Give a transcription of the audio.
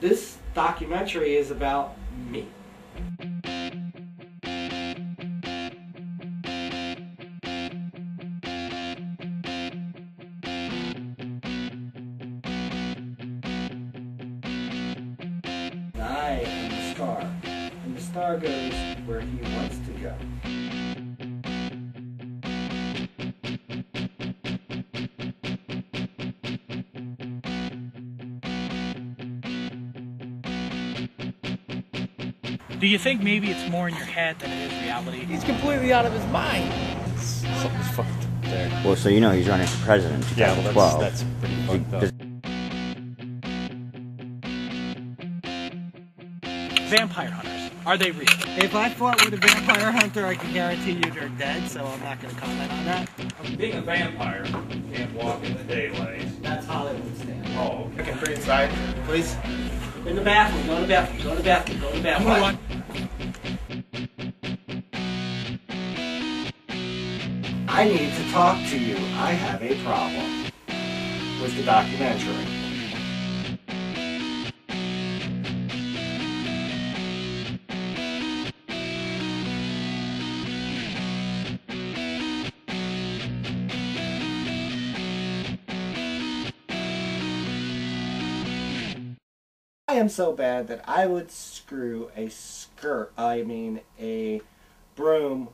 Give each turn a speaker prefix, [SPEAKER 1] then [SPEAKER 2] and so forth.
[SPEAKER 1] this documentary is about me. I am the star, and the star goes where he wants to go.
[SPEAKER 2] Do you think maybe it's more in your head than it is reality?
[SPEAKER 3] He's completely out of his mind. Something's fucked up there.
[SPEAKER 4] Well, so you know he's running for president in
[SPEAKER 3] Yeah, well,
[SPEAKER 4] 2012.
[SPEAKER 3] that's, that's pretty
[SPEAKER 4] He-
[SPEAKER 3] fucked up.
[SPEAKER 2] Vampire hunters, are they real?
[SPEAKER 1] If I fought with a vampire hunter, I can guarantee you they're dead, so I'm not going to comment on that.
[SPEAKER 5] Being a vampire, you can't walk in the daylight.
[SPEAKER 1] That's Hollywood stand.
[SPEAKER 5] Oh, okay.
[SPEAKER 3] Okay, bring inside, please.
[SPEAKER 1] In the bathroom, go to the bathroom, go to the bathroom, go to the bathroom. I need to talk to you. I have a problem with the documentary. I am so bad that I would screw a skirt, I mean a broom